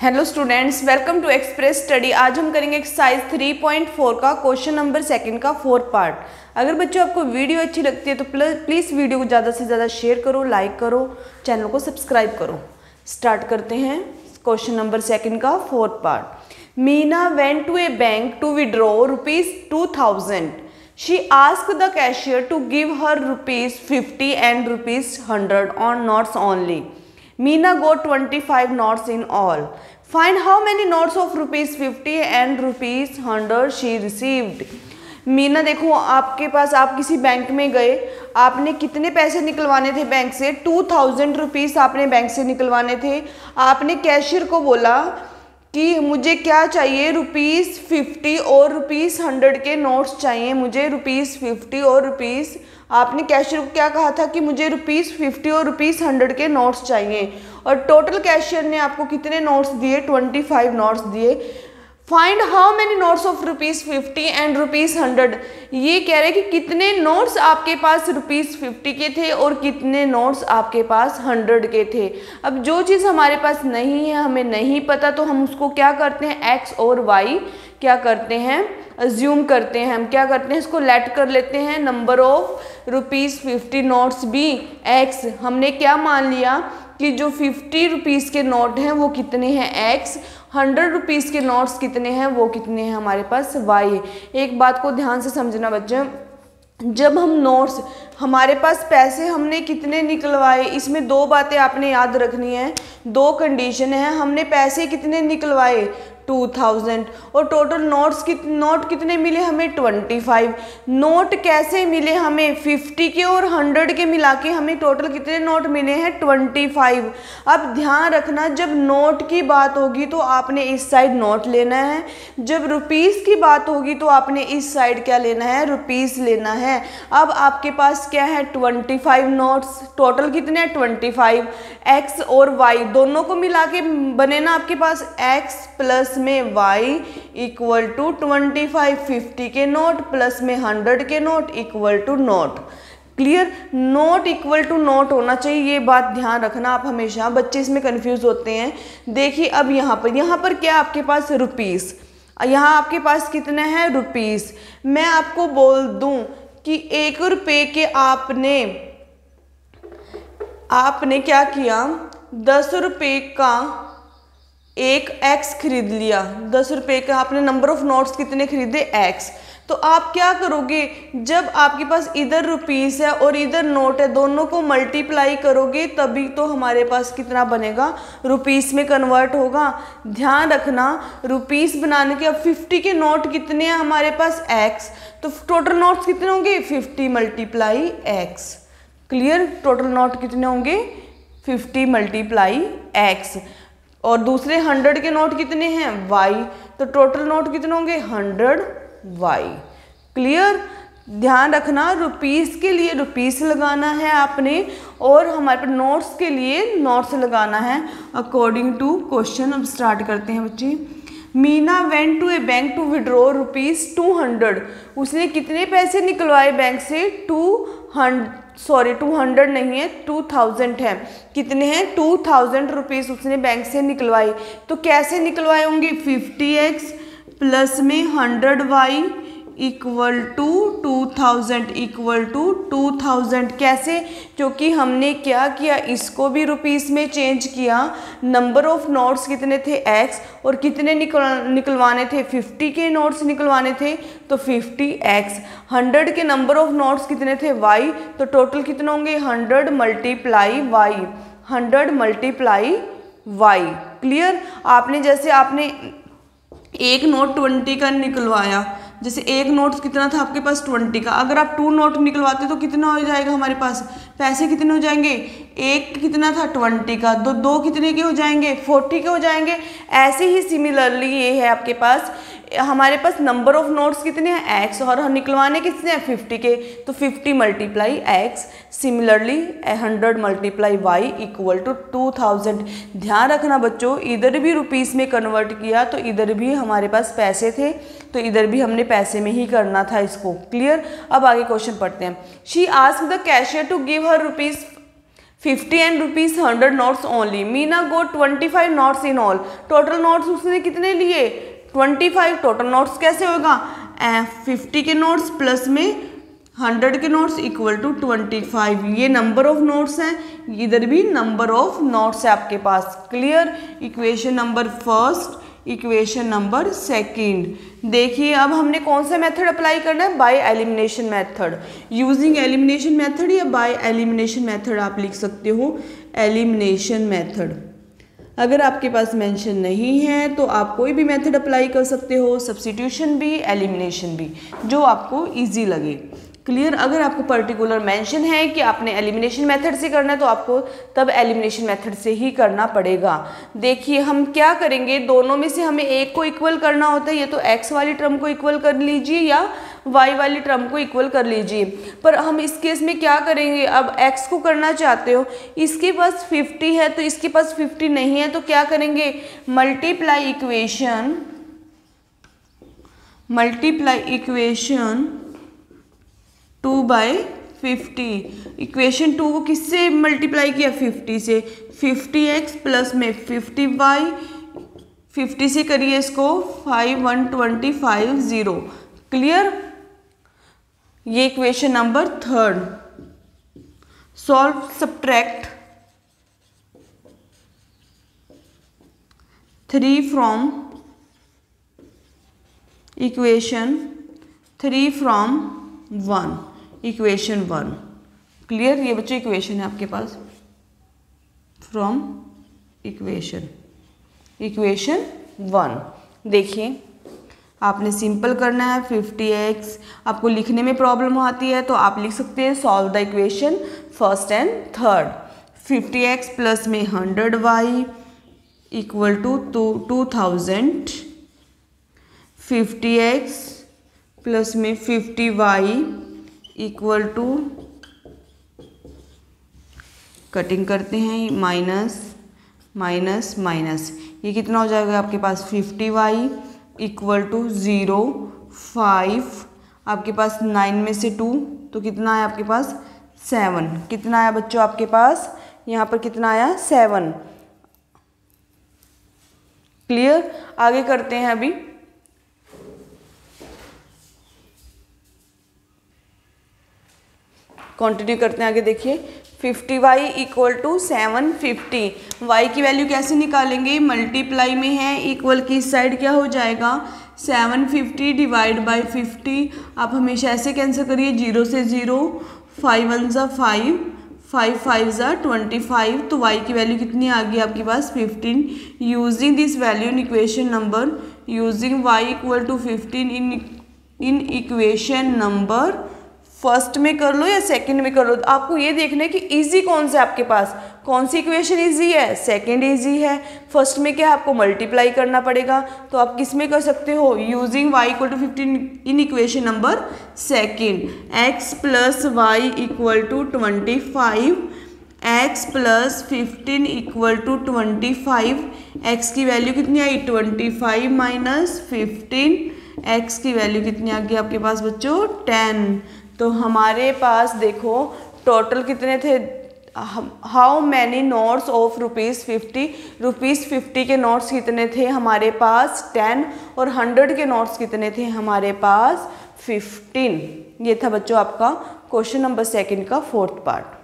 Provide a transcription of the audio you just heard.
Hello students welcome to express study आज हम करेंगे एक्सरसाइज 3.4 का क्वेश्चन नंबर सेकंड का फोर्थ पार्ट अगर बच्चों आपको वीडियो अच्छी लगती है तो प्लीज़ वीडियो को ज़्यादा से ज़्यादा शेयर करो लाइक करो चैनल को सब्सक्राइब करो. स्टार्ट करते हैं क्वेश्चन नंबर सेकंड का fourth part Meena went to a bank to withdraw rupees two thousand she ask the cashier to give her rupees fifty and rupees hundred on notes only Meena got 25 notes in all. Find how many notes of rupees 50 and rupees 100 she received. Meena देखो, आपके पास, आप किसी bank में गए, आपने कितने पैसे निकलवाने थे बैंक से टू थाउज़ेंड रुपीज़ आपने बैंक से निकलवाने थे आपने कैशियर को बोला कि मुझे क्या चाहिए? रुपीज़ फिफ्टी और रुपीज़ हंड्रेड के नोट्स चाहिए मुझे। रुपीज़ फिफ्टी और रुपीज़ आपने कैशियर को क्या कहा था कि मुझे रुपीज़ फिफ्टी और रुपीज़ हंड्रेड के नोट्स चाहिए? और टोटल कैशियर ने आपको कितने नोट्स दिए? ट्वेंटी फाइव नोट्स दिए। Find how many notes of rupees fifty and rupees hundred ये कह रहे हैं कि कितने नोट्स आपके पास रुपीज़ फिफ्टी के थे और कितने नोट्स आपके पास हंड्रेड के थे। अब जो चीज़ हमारे पास नहीं है, हमें नहीं पता तो हम उसको क्या करते हैं? एक्स और वाई क्या करते हैं? अज्यूम करते हैं। हम क्या करते हैं? इसको लेट कर लेते हैं। Number of rupees fifty notes be x हमने क्या मान लिया? कि जो फिफ्टी रुपीज़ के नोट हैं, वो कितने हैं एक्स हंड्रेड रुपीज़ के नोट्स कितने हैं? वो कितने हैं हमारे पास वाई एक बात को ध्यान से समझना बच्चे। जब हम नोट्स हमारे पास पैसे हमने कितने निकलवाए? इसमें दो बातें आपने याद रखनी है। दो कंडीशन है। हमने पैसे कितने निकलवाए? टू थाउज़ेंड और टोटल नोट्स कित नोट कितने मिले हमें? ट्वेंटी फाइव नोट कैसे मिले हमें? फिफ्टी के और हंड्रेड के मिला के हमें टोटल कितने नोट मिले हैं? ट्वेंटी फाइव अब ध्यान रखना, जब नोट की बात होगी तो आपने इस साइड नोट लेना है। जब रुपीज़ की बात होगी तो आपने इस साइड क्या लेना है? रुपीज़ लेना है। अब आपके पास क्या है? ट्वेंटी फाइव नोट्स टोटल कितने हैं? ट्वेंटी फाइव एक्स और वाई दोनों को मिला के बने ना आपके पास एक्स प्लस में y equal to twenty five fifty के नोट, प्लस में हंड्रेड के note equal to note clear note equal to note होना चाहिए, ये बात ध्यान रखना। आप हमेशा बच्चे इसमें कंफ्यूज होते हैं। देखिए अब यहाँ पर यहाँ पर क्या आपके पास रुपीज़ यहाँ आपके पास कितने हैं रुपीज़ मैं आपको बोल दूँ कि एक रुपये के आपने आपने क्या किया? दस रुपये का एक एक्स खरीद लिया, दस रुपये का, आपने नंबर ऑफ़ नोट्स कितने खरीदे? एक्स तो आप क्या करोगे? जब आपके पास इधर रुपीस है और इधर नोट है, दोनों को मल्टीप्लाई करोगे, तभी तो हमारे पास कितना बनेगा? रुपीस में कन्वर्ट होगा। ध्यान रखना रुपीस बनाने के, अब फिफ्टी के नोट कितने हैं हमारे पास? एक्स तो टोटल नोट्स कितने होंगे? Fifty multiply x clear total note कितने होंगे? फिफ्टी मल्टीप्लाई एक्स और दूसरे हंड्रेड के नोट कितने हैं? वाई तो टोटल नोट कितने होंगे? हंड्रेड वाई क्लियर ध्यान रखना रुपीस के लिए रुपीस लगाना है आपने और हमारे पास नोट्स के लिए नोट्स लगाना है अकॉर्डिंग टू क्वेश्चन अब स्टार्ट करते हैं बच्चे। Meena went to a bank to withdraw rupees two hundred उसने कितने पैसे निकलवाए बैंक से? Two hundred sorry two hundred नहीं है टू थाउज़ेंड है। कितने हैं? टू थाउज़ेंड रुपीज़ उसने बैंक से निकलवाई। तो कैसे निकलवाए होंगे? फिफ्टी एक्स प्लस में hundred y equal to two thousand equal to two thousand कैसे? क्योंकि हमने क्या किया? इसको भी रुपीस में चेंज किया। नंबर ऑफ़ नोट्स कितने थे? एक्स और कितने निकल, निकलवाने थे? फिफ्टी के नोट्स निकलवाने थे तो फिफ्टी एक्स हंड्रेड के नंबर ऑफ़ नोट्स कितने थे? वाई तो टोटल कितने होंगे? Hundred multiply y hundred multiply y clear आपने जैसे आपने एक नोट ट्वेंटी का निकलवाया। जैसे एक नोट कितना था आपके पास? ट्वेंटी का। अगर आप टू नोट निकलवाते तो कितना हो जाएगा हमारे पास? पैसे कितने हो जाएँगे? एक कितना था? ट्वेंटी का। दो दो कितने के हो जाएँगे? फोर्टी के हो जाएँगे? ऐसे ही सिमिलरली ये है आपके पास। हमारे पास नंबर ऑफ़ नोट्स कितने हैं? एक्स और हम निकलवाने कितने हैं? फिफ्टी के। तो fifty multiply x similarly hundred multiply y equal to two thousand ध्यान रखना बच्चों, इधर भी रुपीज़ में कन्वर्ट किया तो इधर भी हमारे पास पैसे थे तो इधर भी हमने पैसे में ही करना था इसको। क्लियर अब आगे क्वेश्चन पढ़ते हैं। She ask the cashier to give her rupees fifty and rupees hundred notes only Meena go twenty five notes in all total notes उसने कितने लिए? ट्वेंटी फाइव टोटल नोट्स कैसे होगा? फिफ्टी के नोट्स प्लस में hundred के notes equal to twenty five. ये number of notes हैं। इधर भी नंबर ऑफ़ नोट्स है आपके पास। Clear equation number first equation number second देखिए, अब हमने कौन सा मेथड अप्लाई करना है? By elimination method using elimination method या बाय एलिमिनेशन मेथड आप लिख सकते हो? एलिमिनेशन मेथड अगर आपके पास मेंशन नहीं है तो आप कोई भी मेथड अप्लाई कर सकते हो सब्सिट्यूशन भी एलिमिनेशन भी, जो आपको इजी लगे। क्लियर अगर आपको पर्टिकुलर मेंशन है कि आपने एलिमिनेशन मेथड से करना है तो आपको तब एलिमिनेशन मेथड से ही करना पड़ेगा। देखिए, हम क्या करेंगे? दोनों में से हमें एक को इक्वल करना होता है, ये तो एक्स वाली टर्म को इक्वल कर लीजिए, या वाई वाली टर्म को इक्वल कर लीजिए। पर हम इस केस में क्या करेंगे? अब एक्स को करना चाहते हो, इसके पास फिफ्टी है तो इसके पास फिफ्टी नहीं है तो क्या करेंगे? Multiply equation multiply equation two by fifty equation two को किससे मल्टीप्लाई किया? फिफ्टी से। फिफ्टी एक्स प्लस में फिफ्टी वाई फिफ्टी से करिए इसको five one twenty five zero clear ये equation number third solve subtract three from equation three from one equation one clear ये बच्चों इक्वेशन है आपके पास. फ्रॉम इक्वेशन इक्वेशन वन देखिए आपने सिंपल करना है फिफ्टी एक्स आपको लिखने में प्रॉब्लम आती है तो आप लिख सकते हैं solve the equation first and third fifty x plus में hundred y equal to two two thousand fifty x plus में fifty y equal to cutting करते हैं माइनस माइनस माइनस ये कितना हो जाएगा आपके पास fifty y equal to zero five, आपके पास नाइन में से टू तो कितना है आपके पास? सेवन। कितना आया बच्चों आपके पास? यहाँ पर कितना आया? सेवन। क्लियर? आगे करते हैं अभी। कंटिन्यू करते हैं, आगे देखिए। Fifty y equal to seven fifty. Y की वैल्यू कैसे निकालेंगे? मल्टीप्लाई में है इक्वल की साइड क्या हो जाएगा? Seven fifty divide by fifty आप हमेशा ऐसे कैंसिल करिए ज़ीरो से ज़ीरो फाइव वन ज़ा फाइव फाइव फाइव ज़ा ट्वेंटी फाइव तो वाई की वैल्यू कितनी आ गई आपके पास? Fifteen using this value in equation number using y equal to fifteen in in equation number first में कर लो या सेकंड में कर लो? आपको ये देखना है कि इजी कौन सा आपके पास? कौन सी इक्वेशन इजी है? सेकंड इजी है। फ़र्स्ट में क्या आपको मल्टीप्लाई करना पड़ेगा? तो आप किसमें कर सकते हो? Using y equal to fifteen in equation number second x plus y equal to twenty five x plus fifteen equal to twenty five x की वैल्यू कितनी आई? Twenty five minus fifteen x की वैल्यू कितनी आ गई आपके पास बच्चों? Ten तो हमारे पास देखो टोटल कितने थे? How many notes of rupees fifty rupees fifty के नोट्स कितने थे हमारे पास? टेन और हंड्रेड के नोट्स कितने थे हमारे पास? फिफ्टीन ये था बच्चों आपका क्वेश्चन नंबर सेकेंड का फोर्थ पार्ट